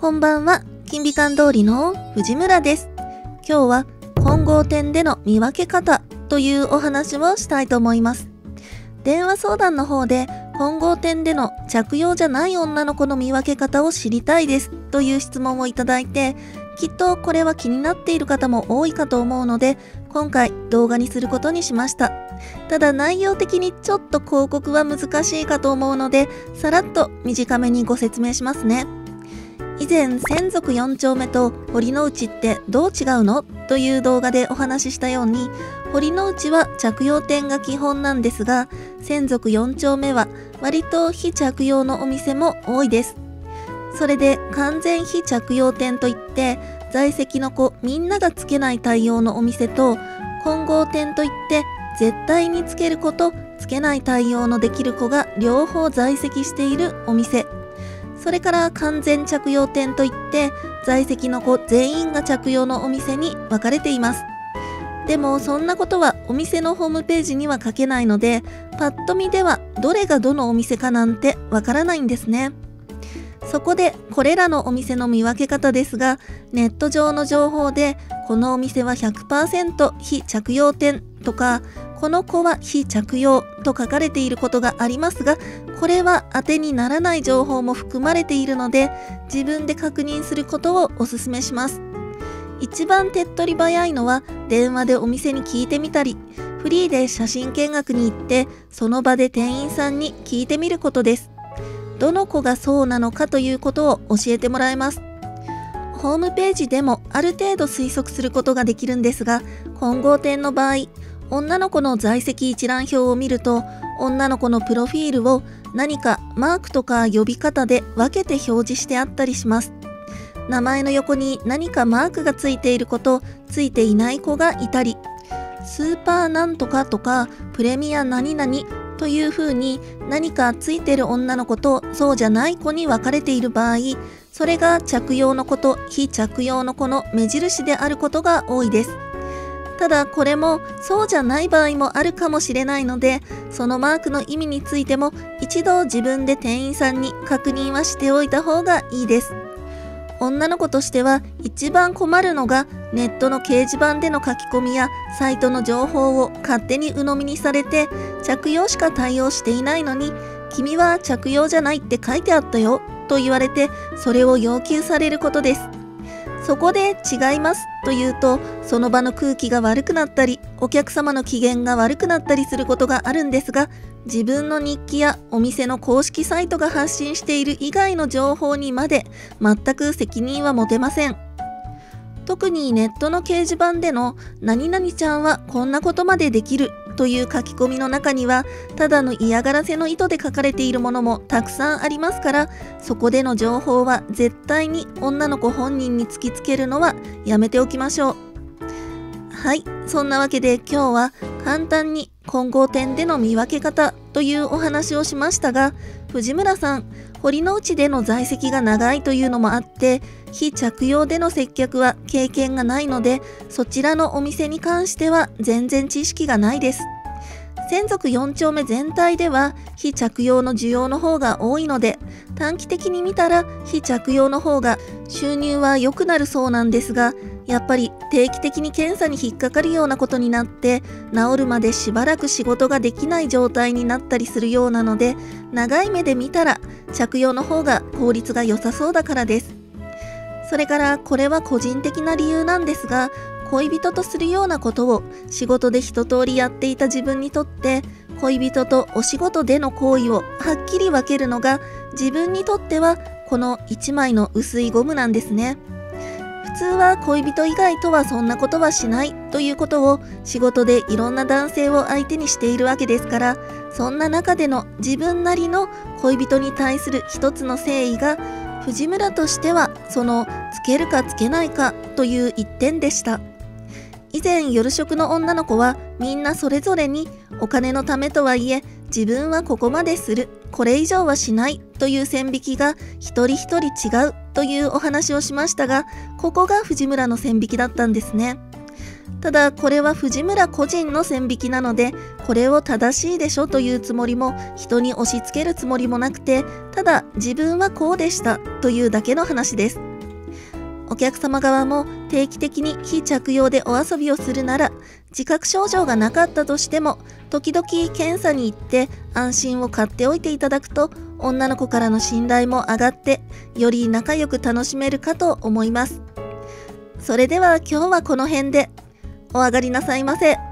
こんばんは、金美館通りの藤村です。今日は混合店での見分け方というお話をしたいと思います。電話相談の方で混合店での着用じゃない女の子の見分け方を知りたいですという質問をいただいて、きっとこれは気になっている方も多いかと思うので、今回動画にすることにしました。ただ内容的にちょっと広告は難しいかと思うので、さらっと短めにご説明しますね。以前、専属4丁目と堀之内ってどう違うの？という動画でお話ししたように、堀之内は着用店が基本なんですが、専属4丁目は割と非着用のお店も多いです。それで完全非着用店といって、在籍の子みんながつけない対応のお店と、混合店といって絶対につける子とつけない対応のできる子が両方在籍しているお店。それから完全着用店といって在籍の子全員が着用のお店に分かれています。でもそんなことはお店のホームページには書けないのでパッと見ではどれがどのお店かなんてわからないんですね。そこでこれらのお店の見分け方ですがネット上の情報でこのお店は100%非着用店とかこの子は非着用と書かれていることがありますがこれは当てにならない情報も含まれているので自分で確認することをお勧めします。一番手っ取り早いのは電話でお店に聞いてみたりフリーで写真見学に行ってその場で店員さんに聞いてみることです。どの子がそうなのかということを教えてもらえます。ホームページでもある程度推測することができるんですが混合店の場合女の子の在籍一覧表を見ると女の子のプロフィールを何かマークとか呼び方で分けて表示してあったりします。名前の横に何かマークがついている子とついていない子がいたりスーパーなんとかとかプレミア何々というふうに何かついてる女の子とそうじゃない子に分かれている場合それが着用の子と非着用の子の目印であることが多いです。ただこれもそうじゃない場合もあるかもしれないのでそのマークの意味についても一度自分で店員さんに確認はしておいた方がいいです。女の子としては一番困るのがネットの掲示板での書き込みやサイトの情報を勝手に鵜呑みにされて着用しか対応していないのに君は着用じゃないって書いてあったよと言われてそれを要求されることです。そこで違いますと言うとその場の空気が悪くなったりお客様の機嫌が悪くなったりすることがあるんですが自分の日記やお店の公式サイトが発信している以外の情報にまで全く責任は持てません。特にネットの掲示板での「何々ちゃんはこんなことまでできる」という書き込みの中にはただの嫌がらせの意図で書かれているものもたくさんありますからそこでの情報は絶対に女の子本人に突きつけるのはやめておきましょう。はいそんなわけで今日は簡単に混合店での見分け方というお話をしましたが藤村さん堀之内での在籍が長いというのもあって非着用での接客は経験がないのでそちらのお店に関しては全然知識がないです。専属4丁目全体では非着用の需要の方が多いので短期的に見たら非着用の方が収入は良くなるそうなんですがやっぱり定期的に検査に引っかかるようなことになって治るまでしばらく仕事ができない状態になったりするようなので長い目で見たら着用の方が効率が良さそうだからです。それからこれは個人的な理由なんですが恋人とするようなことを仕事で一通りやっていた自分にとって恋人とお仕事での行為をはっきり分けるのが自分にとってはこの1枚の薄いゴムなんですね。普通は恋人以外とはそんなことはしないということを仕事でいろんな男性を相手にしているわけですからそんな中での自分なりの恋人に対する一つの誠意が藤村としてはそのつけるかつけないかという一点でした以前夜食の女の子はみんなそれぞれにお金のためとはいえ自分はここまでするこれ以上はしないという線引きが一人一人違うというお話をしましたがここが藤村の線引きだったんですね。ただこれは藤村個人の線引きなのでこれを正しいでしょというつもりも人に押し付けるつもりもなくてただ自分はこうでしたというだけの話です。お客様側も定期的に非着用でお遊びをするなら自覚症状がなかったとしても時々検査に行って安心を買っておいていただくと女の子からの信頼も上がってより仲良く楽しめるかと思いますそれでは今日はこの辺でお上がりなさいませ。